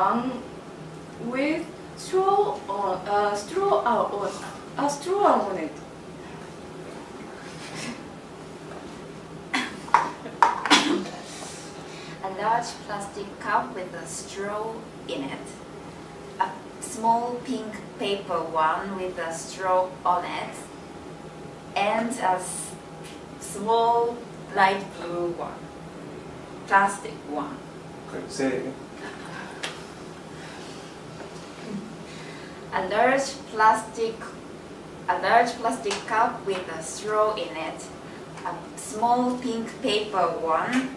one with straw on uh, straw uh, on a straw on it. A large plastic cup with a straw in it. A small pink paper one with a straw on it. And a s- small light blue one. Plastic one. Say a large plastic, a large plastic cup with a straw in it, a small pink paper one.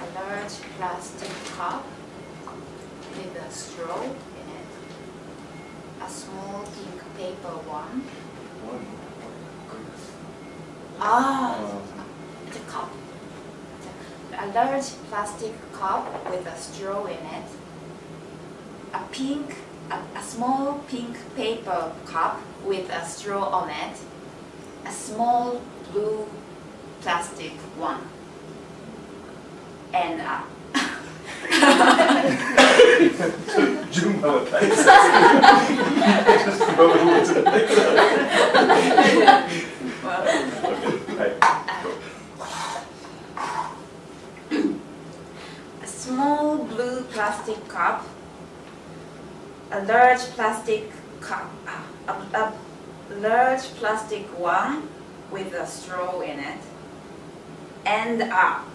A large plastic cup straw in it. A small pink paper one. あ Ah, the cup. A large plastic cup with a straw in it. A pink, a, a small pink paper cup with a straw on it. A small blue plastic one. And a just throw it all into the A small blue plastic cup, a large plastic cup, a, a, a large plastic one with a straw in it, and up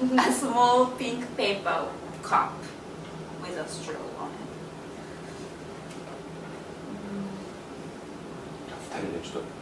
a small pink paper cup with a straw on it. Mm. 二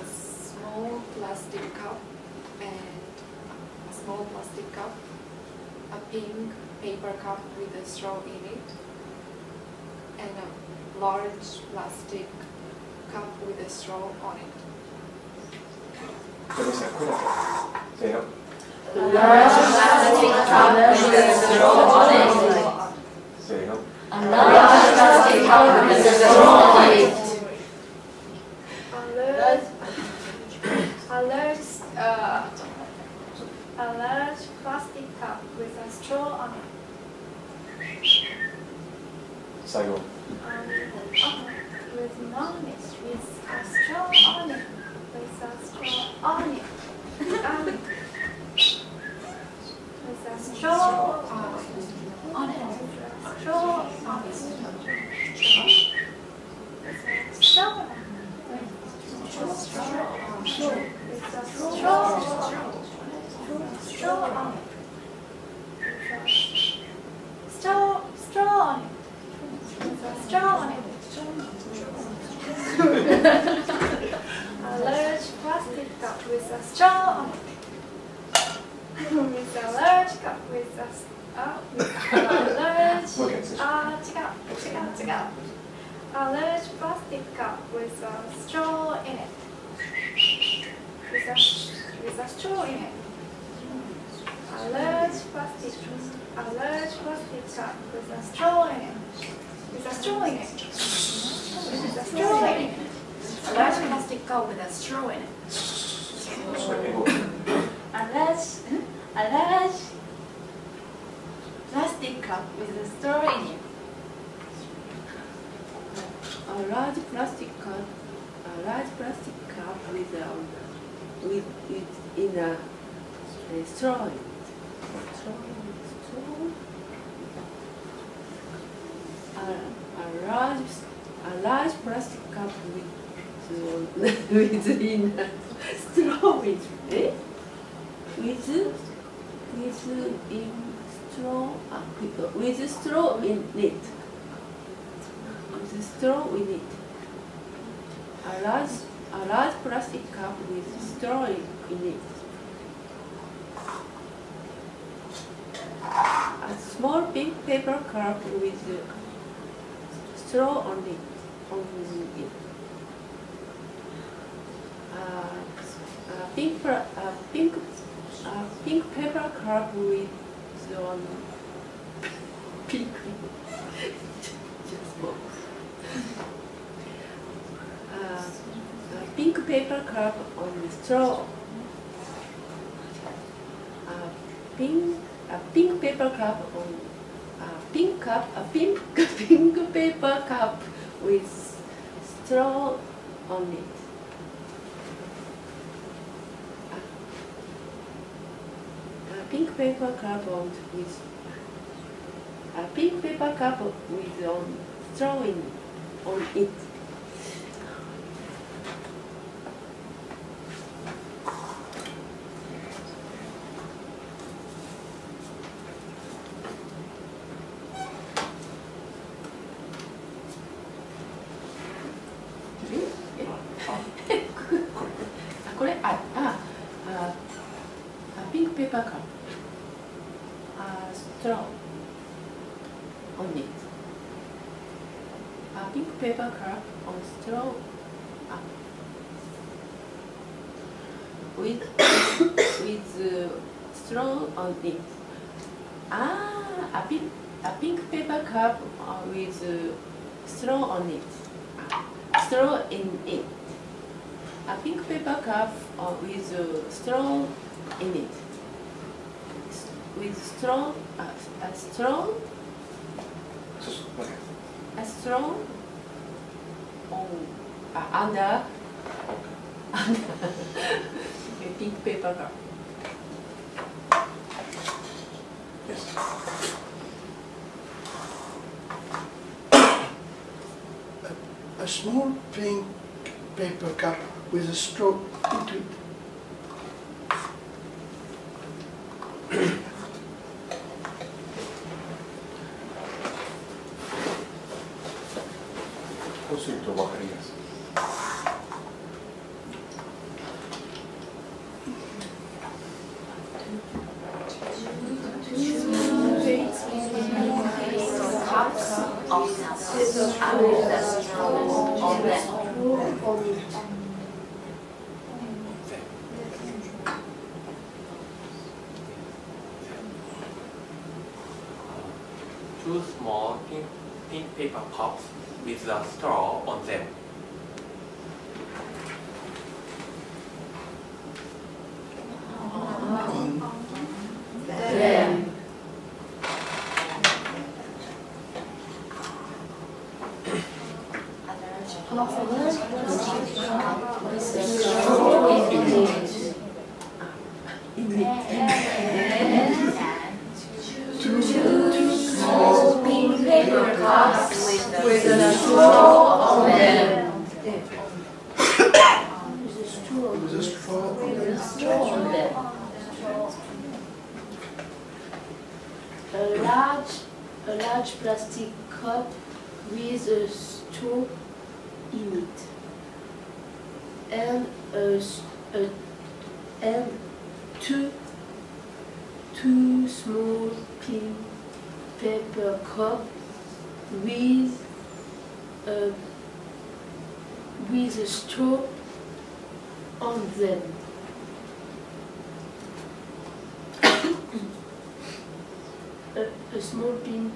A small plastic plastic cup and a small plastic cup, a pink paper cup with a straw in it, and a large plastic cup with a straw on it. Say large plastic cup with a straw on it. Say it A large plastic cup with a straw on it. Plastic cup with a straw in it. With a, with a straw in it. A large plastic, a large plastic cup with a straw in it. With a straw in it. With a straw in it. A large plastic cup with a straw in it. A large, hmm? a large plastic cup with a straw in it. A large plastic cup, a large plastic cup with a, with, with in a, a straw. it. Straw, straw. A, a large, a large plastic cup with, with in a straw with, eh? With, with in straw, with, with straw in it with straw in it. A large, a large plastic cup with straw in it. A small pink paper cup with straw on it. On it. Uh, a pink, a pink, a pink paper cup with on pink. Just box. Uh, paper cup on the straw. A pink, a pink paper cup on a pink cup, a pink pink paper cup with straw on it. A, a pink paper cup on with a pink paper cup with on straw in on it. thrown on it. A pink paper cup on straw up with, with uh, straw on it. Ah, a, pink, a pink paper cup uh, with uh, straw on it. Straw in it. A pink paper cup uh, with uh, straw in it with strong, a, a strong, a strong, oh, uh, under, under a pink paper cup. Yes. a small pink paper cup with a stroke into it excepto Bajarías. Of pink paper cups with a straw on them. Paper cups with a straw on them. With a straw on it. Straw on them. a large, a large plastic cup with a straw in it, and a, s- a- and two, two small pink paper cup Um, with a with a straw on them. a, a small pink